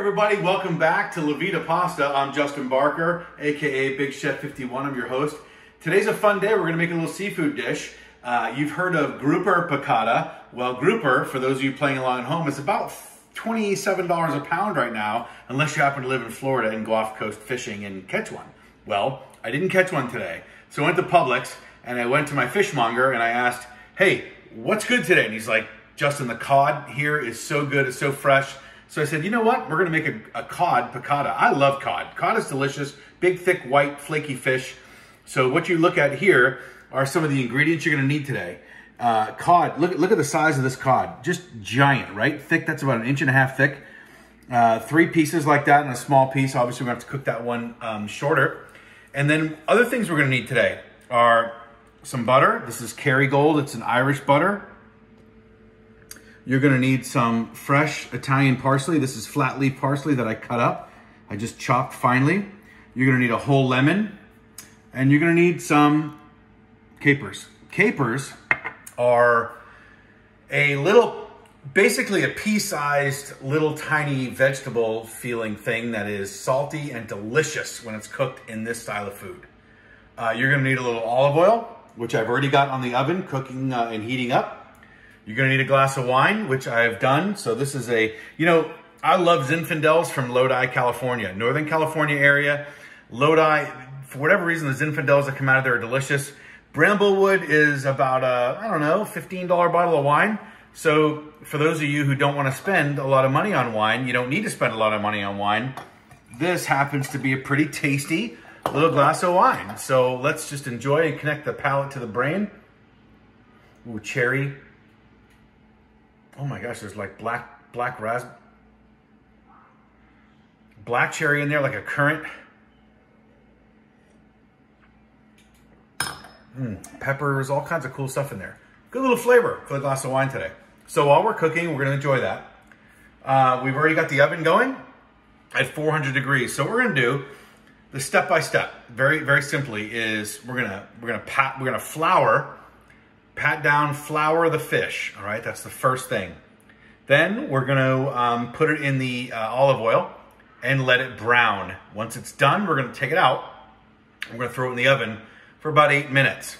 everybody, welcome back to La Vita Pasta. I'm Justin Barker, aka Big Chef 51. I'm your host. Today's a fun day. We're gonna make a little seafood dish. Uh, you've heard of grouper piccata. Well, grouper, for those of you playing along at home, is about $27 a pound right now, unless you happen to live in Florida and go off coast fishing and catch one. Well, I didn't catch one today. So I went to Publix and I went to my fishmonger and I asked, hey, what's good today? And he's like, Justin, the cod here is so good, it's so fresh. So I said, you know what? We're gonna make a, a cod piccata. I love cod. Cod is delicious, big, thick, white, flaky fish. So what you look at here are some of the ingredients you're gonna need today. Uh, cod, look, look at the size of this cod. Just giant, right? Thick, that's about an inch and a half thick. Uh, three pieces like that and a small piece. Obviously, we're gonna have to cook that one um, shorter. And then other things we're gonna need today are some butter. This is Kerrygold, it's an Irish butter. You're gonna need some fresh Italian parsley. This is flat leaf parsley that I cut up. I just chopped finely. You're gonna need a whole lemon. And you're gonna need some capers. Capers are a little, basically a pea-sized little tiny vegetable feeling thing that is salty and delicious when it's cooked in this style of food. Uh, you're gonna need a little olive oil, which I've already got on the oven cooking uh, and heating up. You're gonna need a glass of wine, which I've done. So this is a, you know, I love Zinfandels from Lodi, California, Northern California area. Lodi, for whatever reason, the Zinfandels that come out of there are delicious. Bramblewood is about a, I don't know, $15 bottle of wine. So for those of you who don't want to spend a lot of money on wine, you don't need to spend a lot of money on wine. This happens to be a pretty tasty little glass of wine. So let's just enjoy and connect the palate to the brain. Ooh, cherry. Oh my gosh, there's like black, black raspberry. Black cherry in there, like a currant. Mm, peppers, all kinds of cool stuff in there. Good little flavor for the glass of wine today. So while we're cooking, we're gonna enjoy that. Uh, we've already got the oven going at 400 degrees. So what we're gonna do, the step by step, very very simply, is we're gonna we're gonna pat we're gonna flour, pat down, flour the fish. All right, that's the first thing. Then we're gonna um, put it in the uh, olive oil and let it brown. Once it's done, we're gonna take it out. We're gonna throw it in the oven for about eight minutes.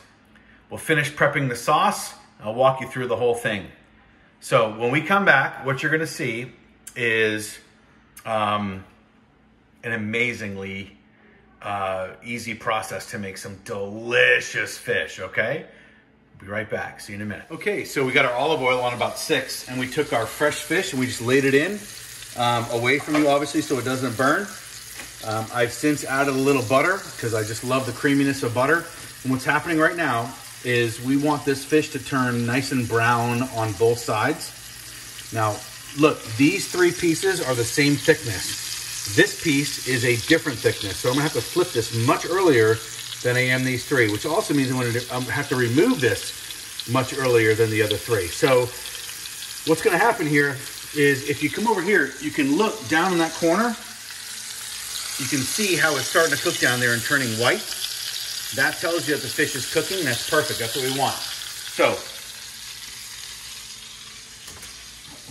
We'll finish prepping the sauce. I'll walk you through the whole thing. So when we come back, what you're gonna see is um, an amazingly uh, easy process to make some delicious fish, okay? Be right back, see you in a minute. Okay, so we got our olive oil on about six and we took our fresh fish and we just laid it in um, away from you obviously so it doesn't burn. Um, I've since added a little butter because I just love the creaminess of butter. And what's happening right now is we want this fish to turn nice and brown on both sides. Now, look, these three pieces are the same thickness. This piece is a different thickness. So I'm gonna have to flip this much earlier than I am these three, which also means I'm gonna have to remove this much earlier than the other three. So what's gonna happen here is if you come over here, you can look down in that corner you can see how it's starting to cook down there and turning white. That tells you that the fish is cooking. That's perfect. That's what we want. So,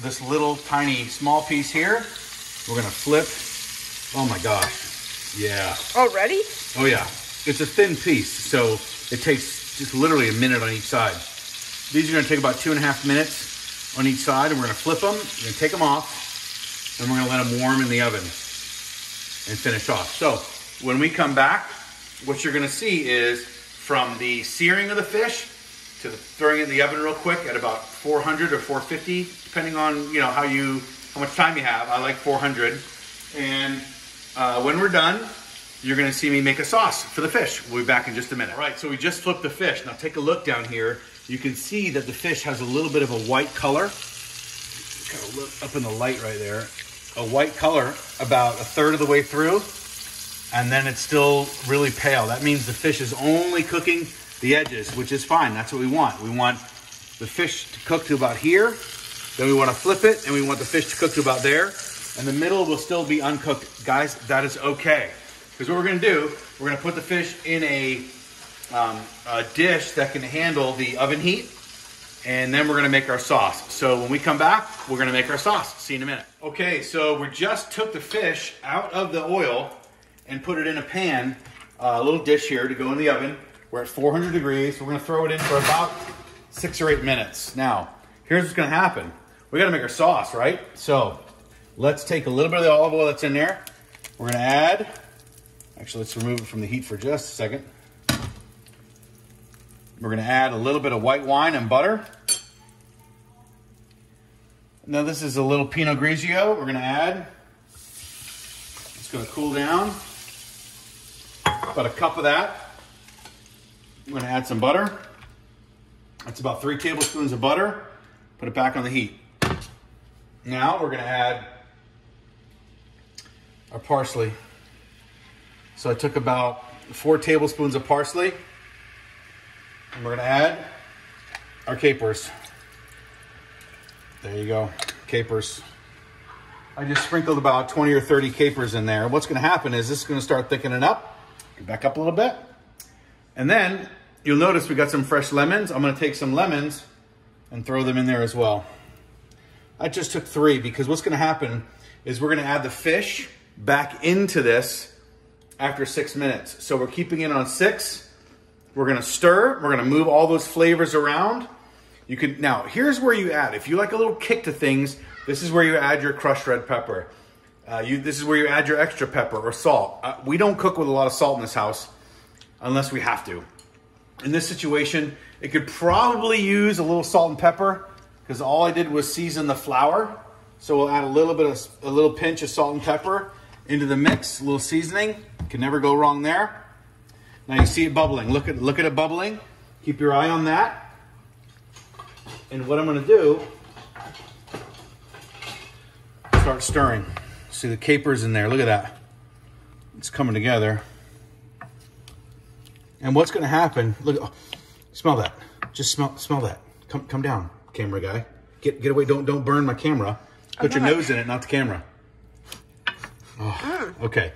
this little tiny small piece here, we're gonna flip. Oh my gosh. Yeah. Already? Oh yeah. It's a thin piece, so it takes just literally a minute on each side. These are gonna take about two and a half minutes on each side, and we're gonna flip them, we're gonna take them off, and we're gonna let them warm in the oven and finish off. So when we come back, what you're gonna see is from the searing of the fish to the, throwing it in the oven real quick at about 400 or 450, depending on you know how you how much time you have. I like 400. And uh, when we're done, you're gonna see me make a sauce for the fish. We'll be back in just a minute. All right, so we just flipped the fish. Now take a look down here. You can see that the fish has a little bit of a white color. Kind of look up in the light right there. A white color about a third of the way through, and then it's still really pale. That means the fish is only cooking the edges, which is fine. That's what we want. We want the fish to cook to about here. Then we want to flip it, and we want the fish to cook to about there. And the middle will still be uncooked. Guys, that is okay. Because what we're going to do, we're going to put the fish in a, um, a dish that can handle the oven heat. and then we're gonna make our sauce. So when we come back, we're gonna make our sauce. See you in a minute. Okay, so we just took the fish out of the oil and put it in a pan, uh, a little dish here to go in the oven. We're at 400 degrees. We're gonna throw it in for about six or eight minutes. Now, here's what's gonna happen. We gotta make our sauce, right? So let's take a little bit of the olive oil that's in there. We're gonna add, actually let's remove it from the heat for just a second. We're gonna add a little bit of white wine and butter. Now this is a little Pinot Grigio we're gonna add. It's gonna cool down. About a cup of that. I'm gonna add some butter. That's about three tablespoons of butter. Put it back on the heat. Now we're gonna add our parsley. So I took about four tablespoons of parsley. And we're gonna add our capers. There you go, capers. I just sprinkled about 20 or 30 capers in there. What's gonna happen is this is gonna start thickening up. Back up a little bit. And then you'll notice we got some fresh lemons. I'm gonna take some lemons and throw them in there as well. I just took three because what's gonna happen is we're gonna add the fish back into this after six minutes. So we're keeping it on six. We're gonna stir, we're gonna move all those flavors around. You can, now here's where you add, if you like a little kick to things, this is where you add your crushed red pepper. Uh, you, this is where you add your extra pepper or salt. Uh, we don't cook with a lot of salt in this house unless we have to. In this situation, it could probably use a little salt and pepper because all I did was season the flour. So we'll add a little bit of, a little pinch of salt and pepper into the mix, a little seasoning. Can never go wrong there. Now you see it bubbling. Look at, look at it bubbling. Keep your eye on that. And what I'm gonna do, start stirring. See the capers in there, look at that. It's coming together. And what's gonna happen, look, oh, smell that. Just smell smell that. Come come down, camera guy. Get get away, don't don't burn my camera. Put your nose in it, not the camera. Oh, okay.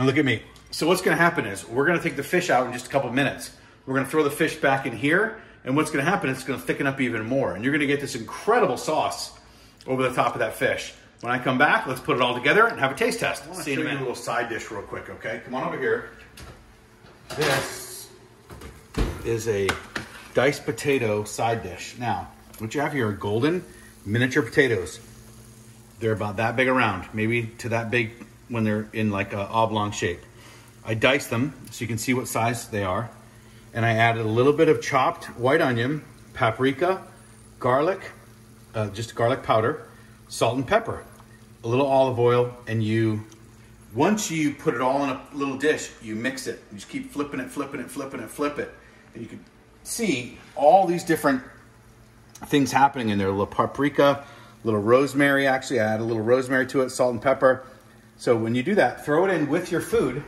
Now look at me. So what's gonna happen is, we're gonna take the fish out in just a couple minutes. We're gonna throw the fish back in here, and what's gonna happen is it's gonna thicken up even more, and you're gonna get this incredible sauce over the top of that fish. When I come back, let's put it all together and have a taste test. I to show you a little side dish real quick, okay? Come on over here. This is a diced potato side dish. Now, what you have here are golden miniature potatoes. They're about that big around, maybe to that big when they're in like a oblong shape. I diced them so you can see what size they are. And I added a little bit of chopped white onion, paprika, garlic, uh, just garlic powder, salt and pepper, a little olive oil, and you, once you put it all in a little dish, you mix it. You just keep flipping it, flipping it, flipping it, flip it. And you can see all these different things happening in there. A little paprika, a little rosemary, actually I add a little rosemary to it, salt and pepper. So when you do that, throw it in with your food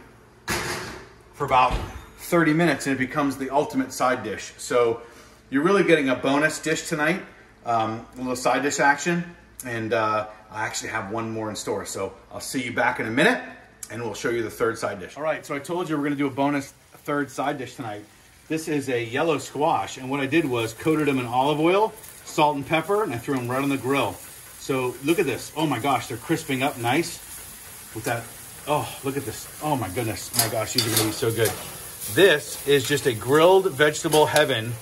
for about 30 minutes and it becomes the ultimate side dish. So you're really getting a bonus dish tonight, um, a little side dish action. And uh, I actually have one more in store. So I'll see you back in a minute and we'll show you the third side dish. All right, so I told you we're gonna do a bonus third side dish tonight. This is a yellow squash. And what I did was coated them in olive oil, salt and pepper, and I threw them right on the grill. So look at this. Oh my gosh, they're crisping up nice with that. Oh, look at this. Oh my goodness. My gosh, these are gonna be so good. This is just a grilled vegetable heaven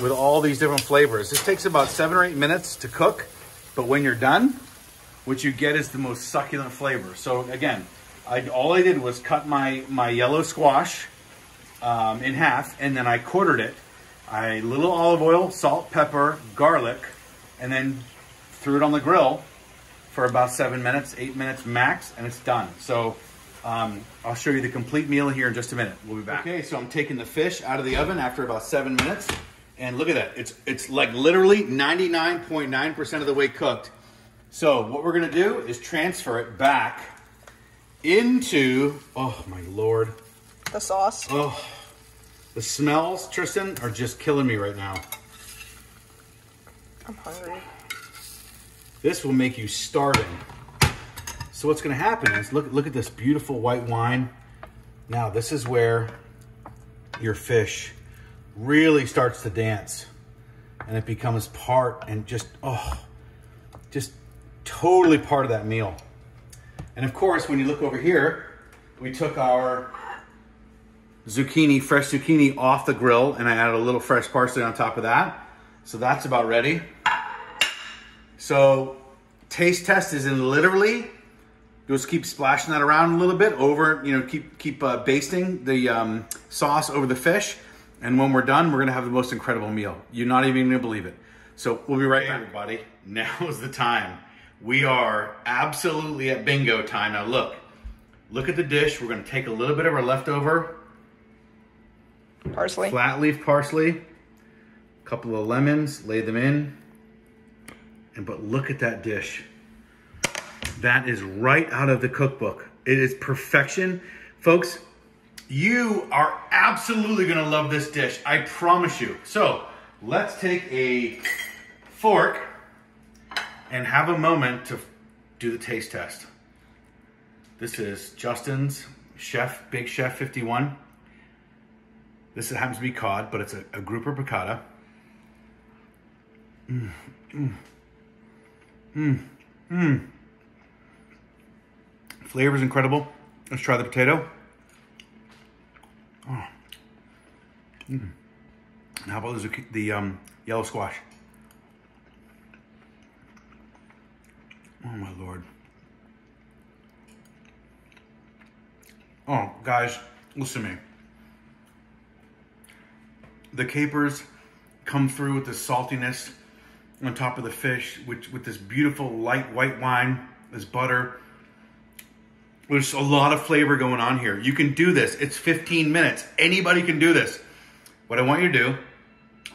with all these different flavors. This takes about seven or eight minutes to cook, but when you're done, what you get is the most succulent flavor. So again, I, all I did was cut my, my yellow squash um, in half, and then I quartered it. I little olive oil, salt, pepper, garlic, and then threw it on the grill for about seven minutes, eight minutes max, and it's done. So um, I'll show you the complete meal here in just a minute. We'll be back. Okay, so I'm taking the fish out of the oven after about seven minutes. And look at that. It's, it's like literally 99.9% of the way cooked. So what we're gonna do is transfer it back into, oh my Lord. The sauce. Oh, the smells, Tristan, are just killing me right now. I'm hungry. This will make you starving. So what's gonna happen is, look, look at this beautiful white wine. Now this is where your fish really starts to dance. and it becomes part and just, oh, just totally part of that meal. And of course, when you look over here, we took our zucchini, fresh zucchini off the grill and I added a little fresh parsley on top of that. So that's about ready. So taste test is in literally, just keep splashing that around a little bit over, you know, keep, keep uh, basting the um, sauce over the fish. And when we're done, we're gonna have the most incredible meal. You're not even gonna believe it. So we'll be right back. everybody, now is the time. We are absolutely at bingo time. Now look, look at the dish. We're gonna take a little bit of our leftover parsley, flat leaf parsley, a couple of lemons, lay them in. And but look at that dish. That is right out of the cookbook. It is perfection. Folks, you are absolutely gonna love this dish. I promise you. So let's take a fork and have a moment to do the taste test. This is Justin's Chef, Big Chef 51. This happens to be cod, but it's a, a grouper piccata. Mmm, mmm, mmm, mmm. Flavor's incredible. Let's try the potato. Oh. Mm. How about the, the um, yellow squash? Oh my lord. Oh, guys, listen to me. The capers come through with the saltiness on top of the fish, which with this beautiful light white wine, this butter. There's a lot of flavor going on here. You can do this. It's 15 minutes. Anybody can do this. What I want you to do,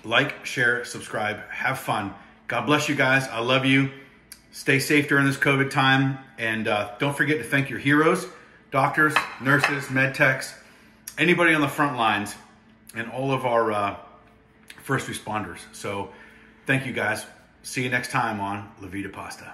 like, share, subscribe, have fun. God bless you guys. I love you. Stay safe during this COVID time. And uh, don't forget to thank your heroes, doctors, nurses, med techs, anybody on the front lines, and all of our uh, first responders. So thank you guys. See you next time on La Vita Pasta.